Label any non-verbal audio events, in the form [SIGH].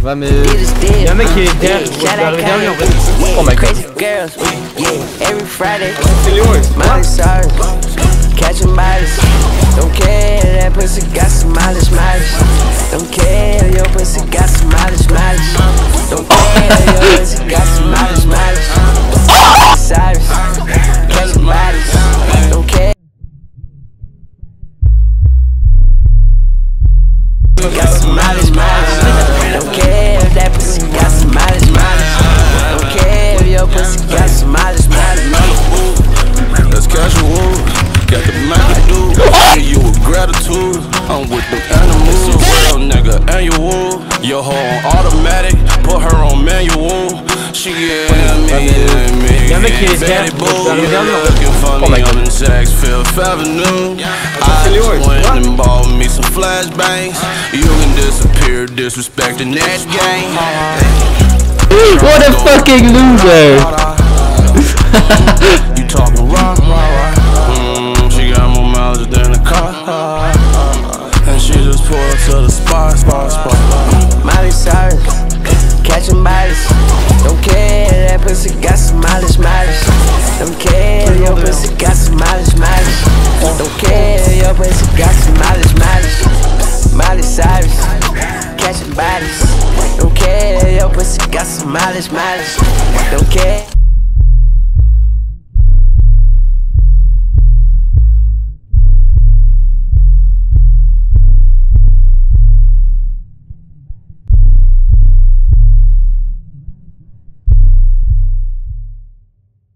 va mais euh, il y a un mec qui est derrière, derrière lui en fait. Oh my god. Crazy girls, yeah, every Friday. C'est Léo. Catching bodies. Don't care, that pussy got some mileage, mileage. Don't care, your pussy got some mileage, mileage. Don't care, your pussy got some mileage, mileage. Cyrus, catching bodies. Don't care. Got some mileage, mileage. You with gratitude. I'm with the animals. It's a real nigga annual. Your hoe on automatic. Put her on manual. She yeah me, yeah me. Y'a un mec qui est Betty Boo, derrière lui, en fait. looking funny, Oh my God. I'm in Saks Fifth Avenue. I Léo, just went what? and bought me some flashbangs. You can disappear, disrespecting that game. What a fucking loser! [LAUGHS] You talking rock, rock, Up to the spot, spot, spot. Miley Cyrus, catching bodies. Don't care, that pussy got some mileage, mileage. Don't care, your pussy got some mileage, mileage. Don't care, your pussy got some mileage, mileage. Miley Cyrus, catching bodies. Don't care, your pussy got some mileage, mileage.